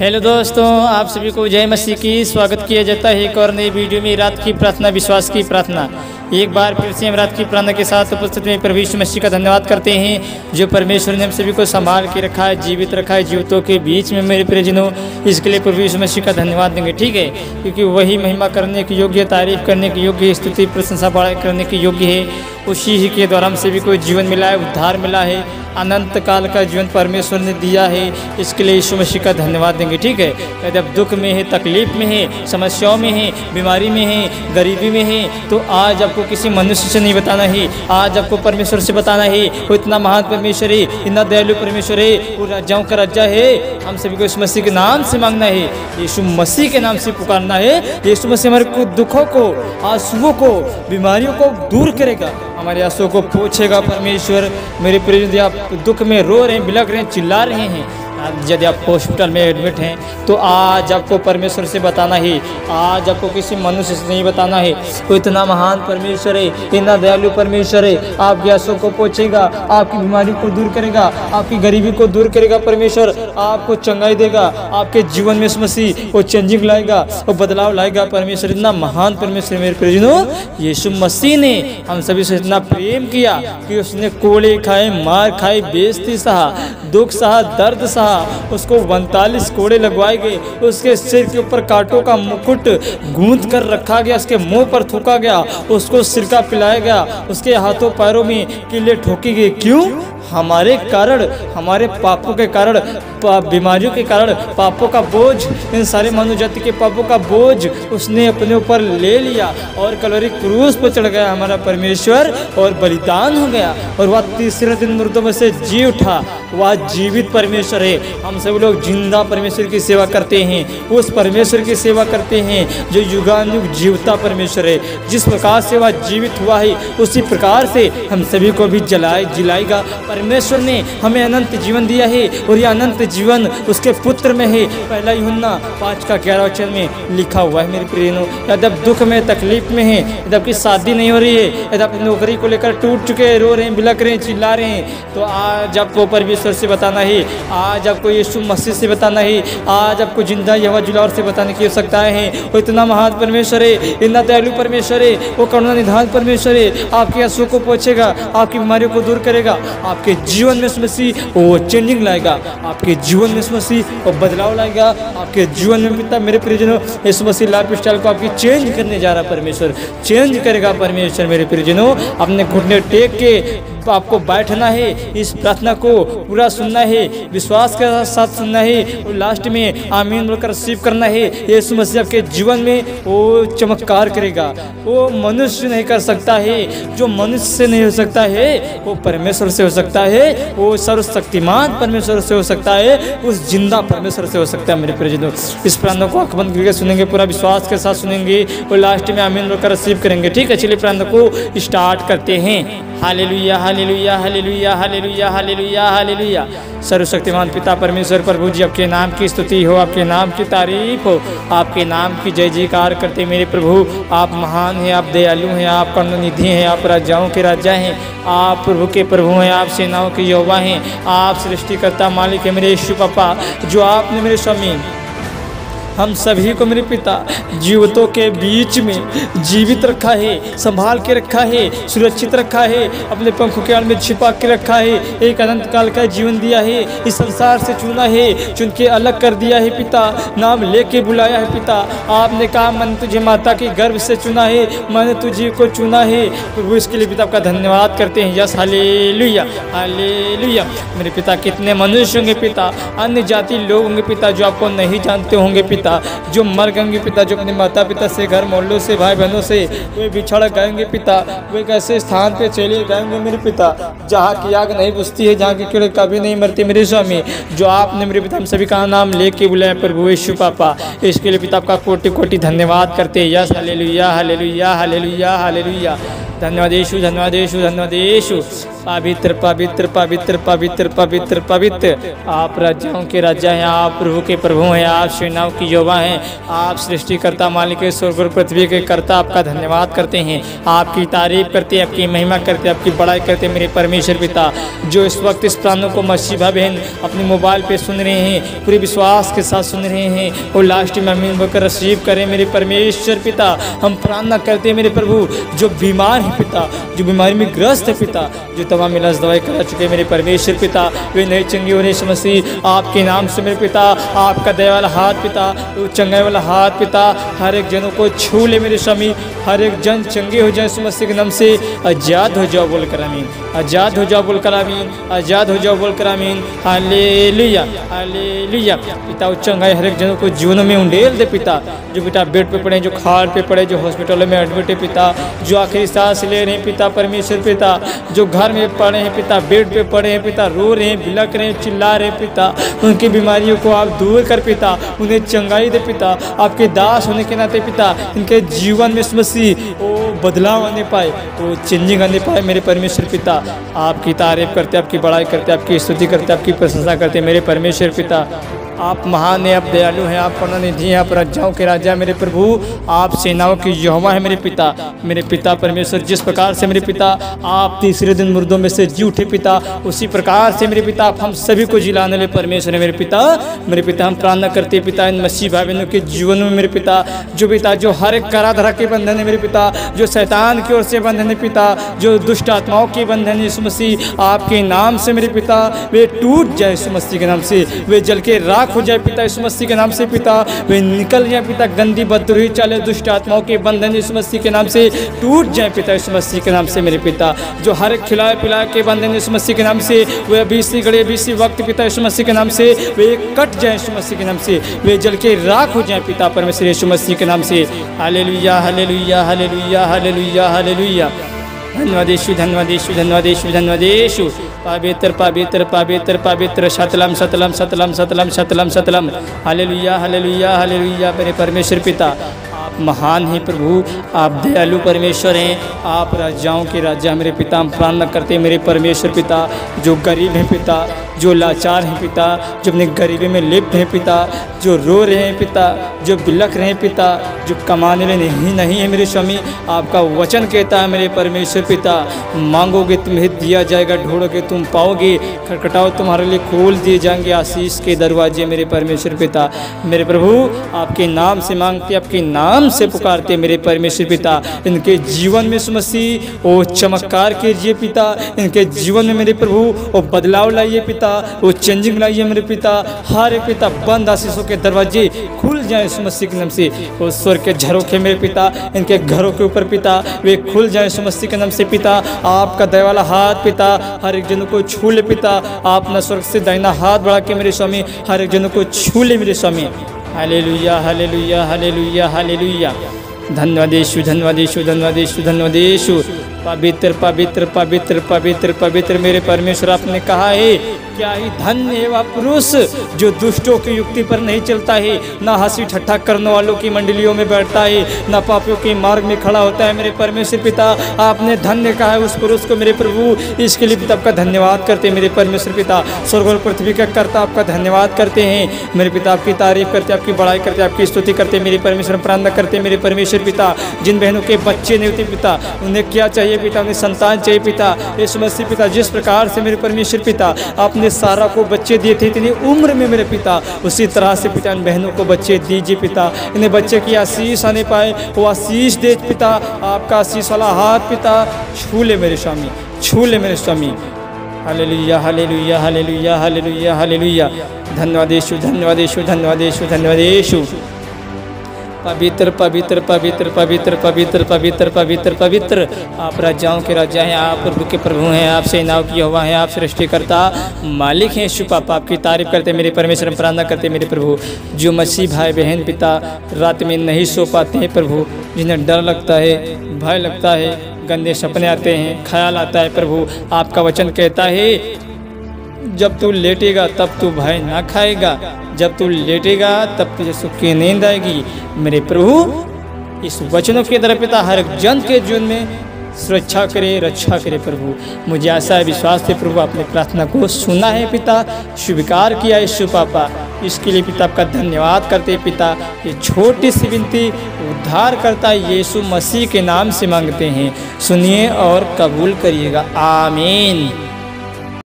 Hello दोस्तों, आप सभी को जय मसीह की स्वागत किया जाता है एक और नई वीडियो में रात की प्रार्थना, विश्वास की प्रार्थना। एक बार फिर से हम रात की प्रार्थना के साथ उपस्थित में प्रभु यीशु मसीह का धन्यवाद करते हैं, जो परमेश्वर ने हम सभी को संभाल के रखा है, जीवित रखा है, जीवितों के बीच में मेरे प्रियजनों, इसके लिए प्रभु यीशु मसीह का धन्यवाद देंगे, ठीक है? क्योंकि वही महिमा करने के योग्य तारीफ़, करने के योग्य स्तुति, प्रशंसा करने के योग्य है। उसी ही के द्वारा हम सभी को जीवन मिला है, उद्धार मिला है, अनंत काल का जीवन परमेश्वर ने दिया है, इसके लिए यीशु मसीह का धन्यवाद देंगे, ठीक है? यदि आप दुख में है, तकलीफ़ में है, समस्याओं में है, बीमारी में है, गरीबी में है तो आज आपको किसी मनुष्य से नहीं बताना है, आज आपको परमेश्वर से बताना है, वो इतना महान परमेश्वर है, इतना दयालु परमेश्वर है, वो राजाओं का राजा है हम सभी को इस मसीह के नाम से मांगना है, यीशु मसीह के नाम से पुकारना है, यीशु मसीह हमारे दुखों को, आंसुओं को, बीमारियों को दूर करेगा। हमारे आँसू को पूछेगा, परमेश्वर, मेरे प्रिय आप दुख में रो रहे हैं बिलक रहे हैं, चिल्ला रहे हैं यदि आप हॉस्पिटल में एडमिट हैं तो आज आपको परमेश्वर से बताना है, आज आपको किसी मनुष्य से नहीं बताना है, वो इतना महान परमेश्वर है, इतना दयालु परमेश्वर है, आपके आँसू को पहुँचेगा, आपकी बीमारी को दूर करेगा, आपकी गरीबी को दूर करेगा परमेश्वर, आपको चंगाई देगा, आपके जीवन में मसीह वो चेंजिंग लाएगा, वो बदलाव लाएगा परमेश्वर, इतना महान परमेश्वर मेरे प्रियजनों यीशु मसीह ने हम सभी से इतना प्रेम किया कि उसने कोड़े खाए, मार खाए बेजती सहा दुख सहा, दर्द सहा, उसको उनतालीस कोड़े लगवाए गए। उसके सिर के ऊपर कांटों का मुकुट गूंद कर रखा गया, उसके मुँह पर थूका गया, उसको सिरका पिलाया गया, उसके हाथों पैरों में किले ठोकी गई क्यों? हमारे कारण, हमारे पापों के कारण बीमारियों के कारण, पापों का बोझ, इन सारे मानव जाति के पापों का बोझ उसने अपने ऊपर ले लिया और कलोरी क्रूज पर चढ़ गया हमारा परमेश्वर और बलिदान हो गया। और वह तीसरे दिन मृतों में से जी उठा। वह जीवित परमेश्वर है। हम सभी लोग ज़िंदा परमेश्वर की सेवा करते हैं। उस परमेश्वर की सेवा करते हैं जो युगानुग जीवता परमेश्वर है। जिस प्रकार से वह जीवित हुआ है, उसी प्रकार से हम सभी को भी जलाए जिलाएगा। परमेश्वर ने हमें अनंत जीवन दिया है और यह अनंत जीवन उसके पुत्र में है। पहला यूहन्ना पाँच का ग्यारह वचन में लिखा हुआ है, मेरे प्रियनों यदि आप दुख में, तकलीफ़ में है यदि आपकी शादी नहीं हो रही है यदि आप नौकरी को लेकर टूट चुके हैं, रो रहे हैं बिलक रहे हैं, चिल्ला रहे हैं तो आज आपको परमेश्वर से बताना है, आज आपको यीशु मसीह से बताना है, आज आपको ज़िंदा यवा जुलावर से बताने की आवश्यकता है। वो इतना महान परमेश्वर है, इतना दयालु परमेश्वर है, वो करुणा निधान परमेश्वर है, आपके आँसू को पहुँचेगा, आपकी बीमारियों को दूर करेगा, आपके जीवन में मसीह वो चेंजिंग लाएगा, आपके जीवन में मसीह वो बदलाव लाएगा, आपके जीवन में पिता मेरे प्रियजनों, इस मसीह लाइफ स्टाइल को आपकी चेंज करने जा रहा परमेश्वर चेंज करेगा परमेश्वर मेरे प्रियजनों। अपने घुटने टेक के आपको बैठना है, इस प्रार्थना को पूरा सुनना है, विश्वास के साथ सुनना है और लास्ट में आमीन बोलकर रिसीव करना है ये समस्या के जीवन में वो चमत्कार करेगा। वो मनुष्य नहीं कर सकता है, जो मनुष्य से नहीं हो सकता है, वो परमेश्वर से हो सकता है, वो सर्वशक्तिमान परमेश्वर से हो सकता है, उस ज़िंदा परमेश्वर से हो सकता है मेरे प्रियजनों इस प्रार्थना को आँख बंद करके सुनेंगे, पूरा विश्वास के साथ सुनेंगे और लास्ट में आमीन बोलकर रिसीव करेंगे। ठीक है, चलिए प्रार्थना को स्टार्ट करते हैं। Hallelujah hallelujah hallelujah hallelujah hallelujah hallelujah सर्वशक्तिमान पिता परमेश्वर, प्रभु जी, आपके नाम की स्तुति हो, आपके नाम की तारीफ़ हो। आपके नाम की जय जयकार करते मेरे प्रभु। आप महान हैं, आप दयालु हैं, आप करुणानिधि हैं, आप राजाओं के राजा हैं। आप प्रभु के प्रभु हैं, आप सेनाओं के युवा हैं। आप सृष्टिकर्ता मालिक है मेरे यीशु पापा, जो आपने मेरे स्वामी हम सभी को मेरे पिता, जीवितों के बीच में जीवित रखा है, संभाल के रखा है, सुरक्षित रखा है, अपने पंखों के आड़ में छिपा के रखा है, एक अनंत काल का जीवन दिया है, इस संसार से चुना है, चुन के अलग कर दिया है पिता, नाम लेके बुलाया है पिता, आपने कहा, मैंने तुझे माता के गर्भ से चुना है, मैंने तुझे को चुना है, प्रभु, इसके लिए पिता आपका धन्यवाद करते हैं, यस हाले हाले मेरे पिता कितने मनुष्य होंगे पिता, अन्य जाति लोग होंगे पिता जो आपको नहीं जानते होंगे पिता पिता जो मर गएँगे पिता, जो अपने माता पिता से घर, मोहल्लों से भाई बहनों से, वे बिछड़ गएँगे पिता, वे एक ऐसे स्थान पे चले जाएँगे मेरे पिता? जहाँ की आग नहीं बुझती है, जहाँ की कीड़े कभी नहीं मरती मेरे स्वामी, जो आपने मेरे पिता, हम सभी का नाम लेके बुलाए प्रभु यीशु पापा। इसके लिए पिता आपका कोटि कोटि धन्यवाद करते हैं। यस हले लुया हले लुया हले लुया हले लुया धन्यवादेशु धन्यवादेशु धन्यवादेशु पवित्र पवित्र पवित्र पवित्र पवित्र पवित्र। आप राजाओं के राजा हैं, आप प्रभु के प्रभु हैं, आप सेनाओं की युवा हैं, आप सृष्टिकर्ता, मालिक स्वर्ग पृथ्वी के कर्ता, आपका धन्यवाद करते हैं। आपकी तारीफ़ करते हैं, आपकी महिमा करते आपकी बड़ाई करते हैं, मेरे परमेश्वर पिता, जो इस वक्त इस प्राणों को मसीबा बहन अपने मोबाइल पर सुन रहे हैं, पूरे विश्वास के साथ सुन रहे हैं, और लास्ट में अमीन होकर रिसीव करें, मेरे परमेश्वर पिता। हम प्रार्थना करते हैं, मेरे प्रभु, जो बीमार है पिता, जो बीमारी में ग्रस्त है पिता, जो तमाम इलाज दवाई करा चुके मेरे परमेश्वर पिता, वे नए चंगी हो रहे मसीह, आपके नाम से मेरे पिता, आपका दया वाला हाथ पिता वो चंगाई वाला हाथ पिता, हर एक जनों को छू ले मेरे स्वामी, हर एक जन चंगे हो जाए मसीह के नाम से, आज़ाद हो जाओ बोल कर अमीन आज़ाद हो जाओ बोल कर अमीन आज़ाद हो जाओ बोल कर अमीन हाले लिया हाले लिया पिता चंगाई हर एक जनों को जीवन में उंडेल दे पिता, जो बेटा बेड पे पड़े, जो खाल पे पड़े, जो हॉस्पिटलों में एडमिट है पिता, जो आखिरी सांस ले रहे पिता, परमेश्वर पिता, जो घर में पड़े हैं, पिता बेड पे पड़े हैं, पिता रो रहे हैं बिलक रहे हैं, चिल्ला रहे हैं, पिता। उनकी बीमारियों को आप दूर कर, पिता। उन्हें चंगाई दे, पिता। आपके दास होने के नाते, पिता, इनके जीवन में मसीह वो बदलाव आने पाए वो चेंजिंग आने पाए मेरे परमेश्वर, पिता। आपकी तारीफ़ करते, आपकी बड़ाई करते, आपकी स्तुति करते, आपकी प्रशंसा करते मेरे परमेश्वर, पिता। आप महान हैं, आप दयालु हैं, आप करुणानिधि हैं, आप राजाओं के राजा मेरे प्रभु। आप सेनाओं की यहोवा है, मेरे पिता। मेरे पिता परमेश्वर, जिस प्रकार से मेरे पिता, आप तीसरे दिन मुर्दों में से जी उठे पिता, उसी प्रकार से मेरे पिता, आप हम सभी को जिलाने वाले परमेश्वर है, मेरे पिता। मेरे पिता, हम प्रार्थना करते पिता, इन मसीह भाई बहनों के जीवन में मेरे पिता, जो पिता, जो हर एक करा धरा के बंधन है, मेरे पिता, जो शैतान की ओर से बंधन है, पिता, जो दुष्ट आत्माओं के बंधन है इस मसीह, आपके नाम से मेरे पिता, वे टूट जाए इस मसीह के नाम से। वे जल के राख हो जाए पिता इस मसीह के नाम से, पिता, वे निकल जाए, पिता, गंदी बदरुही चाले, दुष्ट आत्माओं के बंधन इस मसीह के नाम से टूट जाए, पिता इस मसीह के नाम से मेरे पिता। जो हर एक खिलाए, पिलाए के बंधन इस मसीह के नाम से, वे अभी इसी घड़ी अभी इसी वक्त पिता इस मसीह के नाम से, वे कट जाए इस मसीह के नाम से, वे जल के राख हो जाए, पिता परमेश्वर यीशु मसीह के नाम से। हाले लुया हाले लुया हाले धन्यवादेशु धन्यवादेशु धन्यवादेशु धन्यवादेशु पवित्र पवित्र सतलम सतलम सतलम सतलम सतलम शतलम शतलम शतलम। हालेलुया हालेलुया हालेलुया, मेरे परमेश्वर पिता। आप महान हैं प्रभु, आप दयालु परमेश्वर हैं। आप राजाओं के राजा मेरे पिता, हम प्रार्थना करते हैं मेरे परमेश्वर पिता, जो गरीब हैं पिता जो लाचार हैं पिता, जो अपनी गरीबी में लिप्त हैं पिता, जो रो रहे हैं पिता, जो बिलख रहे हैं पिता, जो कमाने में नहीं नहीं है मेरे स्वामी, आपका वचन कहता है मेरे परमेश्वर पिता, मांगोगे तुम्हें दिया जाएगा ढूंढोगे तुम पाओगे खटखटाओ तुम्हारे लिए, खोल दिए जाएँगे आशीष के दरवाजे मेरे परमेश्वर पिता। मेरे प्रभु, आपके नाम से मांगते, आपके नाम से पुकारते मेरे परमेश्वर पिता। इनके जीवन में सुमसी, ओ चमत्कार कीजिए पिता। इनके जीवन में मेरे प्रभु, ओ बदलाव लाइए पिता। वो चेंजिंग लाइए मेरे पिता। हर पिता बंद आशीषों के दरवाजे खुल जाए इस मसीह के नाम से। वो स्वर के झरोखे मेरे पिता, इनके घरों के ऊपर पिता, वे खुल जाए इस मसीह के नाम से पिता। आपका दया वाला हाथ पिता, हर एक जनों को छू ले पिता। आप न स्वर्ग से दाहिना हाथ बढ़ा के मेरे स्वामी, हर एक जनों को छू ले मेरे स्वामी। हाले लुया हाले लुया हाले लुया हाले लुया धन्यवादेशु धन्यवादेशु धन्यवादेशु धन्यवादेशु पवित्र पवित्र पवित्र पवित्र पवित्र। मेरे परमेश्वर, आपने कहा है, क्या ही धन्य है वह पुरुष जो दुष्टों की युक्ति पर नहीं चलता है, ना हँसी ठट्ठा करने वालों की मंडलियों में बैठता है, ना पापियों के मार्ग में खड़ा होता है। मेरे परमेश्वर पिता, आपने धन्य कहा है उस पुरुष को। मेरे प्रभु, इसके लिए पिता आपका धन्यवाद करते हैं। मेरे परमेश्वर पिता, स्वर्ग और पृथ्वी का करता आपका धन्यवाद करते हैं। मेरे पिता, आपकी तारीफ़ करते आपकी बड़ाई करते आपकी स्तुति करते मेरे परमेश्वर, प्रार्थना करते मेरे परमेश्वर पिता, जिन बहनों के बच्चे नहीं होते पिता, उन्हें क्या चाहिए? पिता उन्हें संतान चाहिए पिता, यीशु मसीह पिता, जिस प्रकार से मेरे परमेश्वर पिता आपने सारा को बच्चे दिए थे, इतनी उम्र में मेरे पिता, उसी तरह से पिता, इन बहनों को बच्चे दीजिए पिता। इन्हें बच्चे की आशीष आने पाए, वो आशीष दे पिता, आपका आशीष वाला हाथ पिता, छू ले मेरे स्वामी, छू ले मेरे स्वामी। Hallelujah hallelujah hallelujah hallelujah hallelujah. धन्यवादेशु धन्यवादेशु धन्यवादेशु धन्यवादेशु पवित्र पवित्र पवित्र पवित्र पवित्र पवित्र पवित्र पवित्र। आप राजाओं के राजा हैं, आप प्रभु के प्रभु हैं, आप सेनाओं की हवा हैं, आप सृष्टिकर्ता, मालिक हैं यीशु पापा, आपकी तारीफ़ करते मेरे परमेश्वर प्रार्थना करते मेरे प्रभु। जो मसीह भाई, बहन, पिता रात में नहीं सो पाते हैं प्रभु, जिन्हें डर लगता है, भय लगता है, गंदे सपने आते हैं, ख्याल आता है प्रभु, आपका वचन कहता है जब तू लेटेगा, तब तू भय ना खाएगा। जब तू लेटेगा, तब तुझे सुख की नींद आएगी। मेरे प्रभु, इस वचनों के द्वारा पिता हर जन के जीवन में सुरक्षा करे, रक्षा करे प्रभु। मुझे है, विश्वास है, प्रभु अपनी प्रार्थना को सुना है पिता। स्वीकार किया यीशु पापा। इसके लिए पिता आपका धन्यवाद करते पिता। ये छोटी सी विनती उद्धार करता यीशु मसीह के नाम से मांगते हैं। सुनिए और कबूल करिएगा। आमीन।